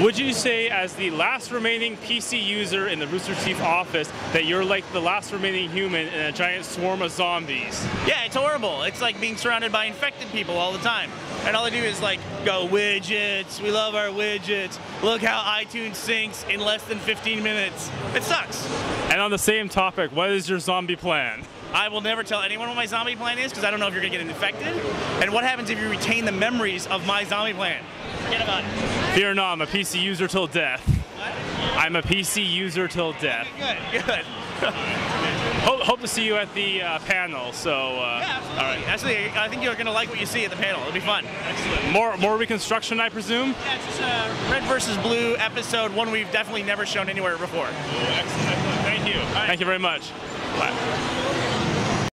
Would you say, as the last remaining PC user in the Rooster Teeth office, that you're like the last remaining human in a giant swarm of zombies? Yeah, it's horrible. It's like being surrounded by infected people all the time. And all they do is like go widgets. We love our widgets. Look how iTunes syncs in less than 15 minutes. It sucks. And on the same topic, what is your zombie plan? I will never tell anyone what my zombie plan is because I don't know if you're gonna get infected. And what happens if you retain the memories of my zombie plan? Forget about it. Fear not, I'm a PC user till death. I'm a PC user till death. Good, good. Hope, hope to see you at the uh, panel. So, uh, Yeah, absolutely. All right. Actually, I think you're gonna like what you see at the panel. It'll be fun. Excellent. More more reconstruction, I presume. Yeah, it's just a red versus blue episode, one we've definitely never shown anywhere before. Excellent. Thank you. Thank you very much. Bye.